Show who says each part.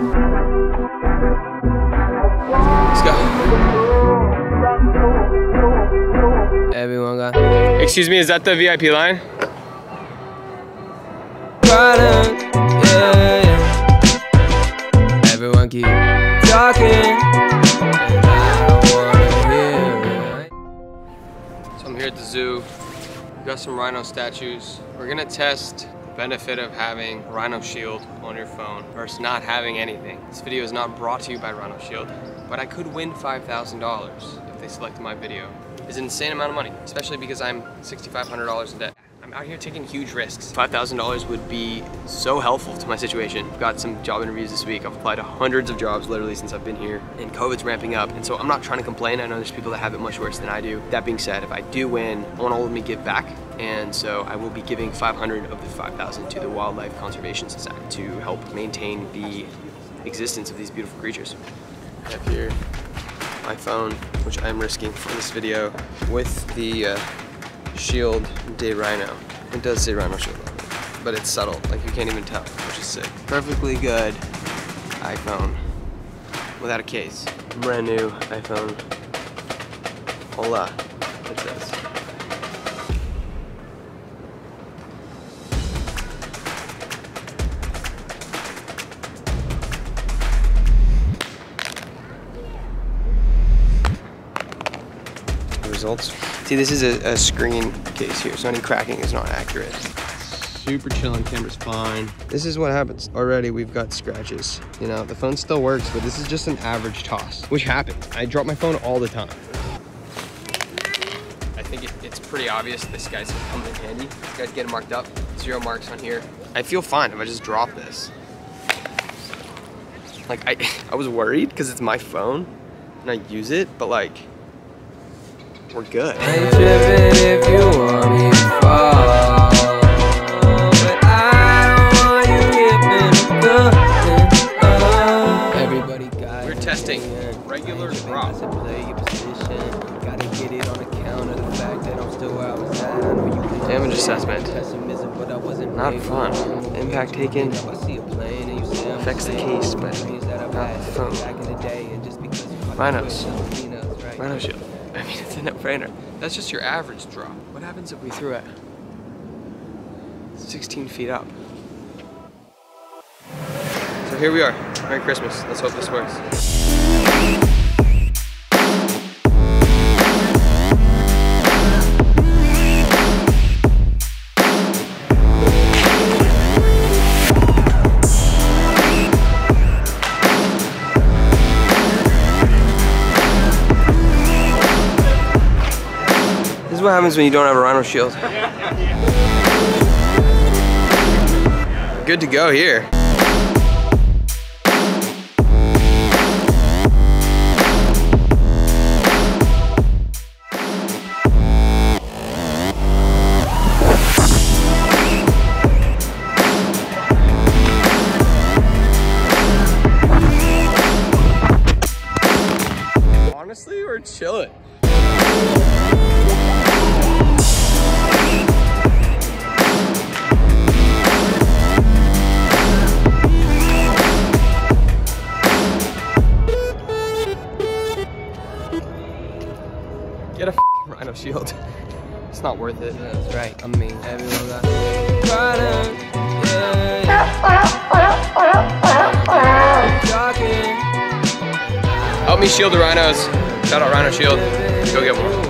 Speaker 1: Let's go. Everyone got.
Speaker 2: Excuse me, is that the VIP line?
Speaker 1: Product, yeah, yeah. Everyone keep talking.
Speaker 2: So I'm here at the zoo. We got some rhino statues. We're gonna test benefit of having Rhino Shield on your phone versus not having anything. This video is not brought to you by Rhino Shield, but I could win $5,000 if they select my video. It's an insane amount of money, especially because I'm $6,500 in debt. I'm out here taking huge risks. $5,000 would be so helpful to my situation. I've got some job interviews this week. I've applied to hundreds of jobs literally since I've been here and COVID's ramping up. And so I'm not trying to complain. I know there's people that have it much worse than I do. That being said, if I do win, I want all of me give back. And so I will be giving 500 of the 5,000 to the Wildlife Conservation Society to help maintain the existence of these beautiful creatures. I have here my phone, which I'm risking for this video, with the uh, Shield de Rhino. It does say Rhino Shield but it's subtle, like you can't even tell, which is sick. Perfectly good iPhone without a case. Brand new iPhone. Hola, it says. Results. See, this is a, a screen case here, so any cracking is not accurate. Super chilling, camera's fine. This is what happens. Already we've got scratches. You know, the phone still works, but this is just an average toss, which happens. I drop my phone all the time. I think it, it's pretty obvious this guy's come in handy. This guy's getting marked up. Zero marks on here. I feel fine if I just drop this. Like, I, I was worried because it's my phone and I use it, but like, we're good.
Speaker 1: Ain't tripping if you want me to fall. But I don't want you hipping good. Everybody got
Speaker 2: We're testing regular drop.
Speaker 1: Play your position. Gotta get it on account of the fact that I'm still outside. I know you can
Speaker 2: Damage assessment.
Speaker 1: pessimism, but I wasn't
Speaker 2: Not fun. Impact taken
Speaker 1: I see a plane and you say I'm
Speaker 2: affects the case, but
Speaker 1: I've
Speaker 2: not
Speaker 1: had
Speaker 2: the phone.
Speaker 1: Back in the day, and just because you fucking
Speaker 2: Rhinos.
Speaker 1: with us, mean us, right?
Speaker 2: Rhino shield. I mean, it's a no-brainer. That's just your average drop. What happens if we threw it 16 feet up? So here we are. Merry Christmas. Let's hope this works. Is what happens when you don't have a rhino shield. Good to go here. Honestly, we're chilling. Get a rhino shield. It's not worth it.
Speaker 1: That's right. I mean, everyone got product. Yeah, yeah. Talking.
Speaker 2: Help me shield the rhinos. Shout out Rhino Shield. Go get one.